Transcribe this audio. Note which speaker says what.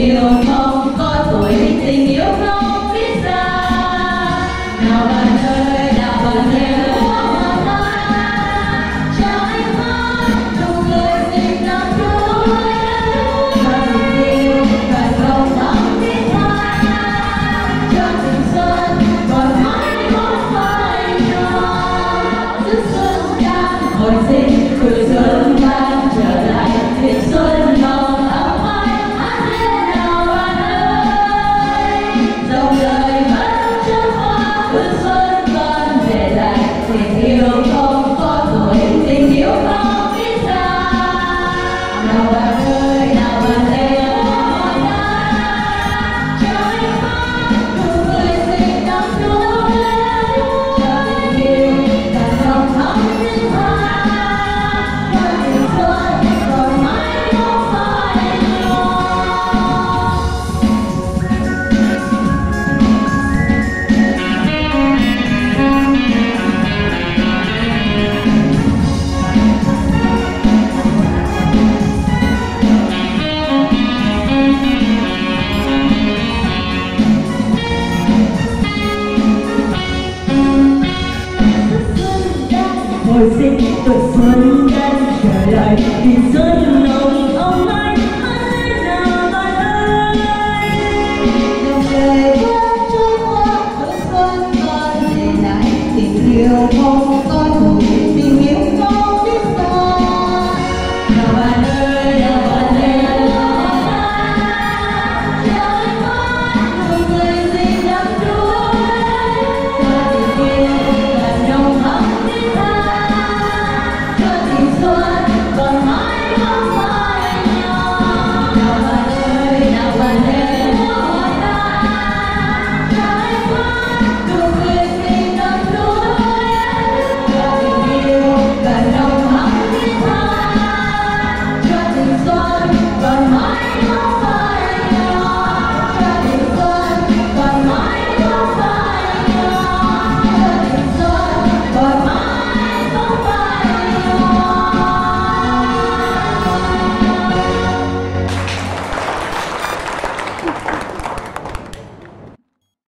Speaker 1: yêu mong có tuổi tình yêu mong nào bạn ơi nào bạn em hồi sinh cuộc sống đang trở lại vì gió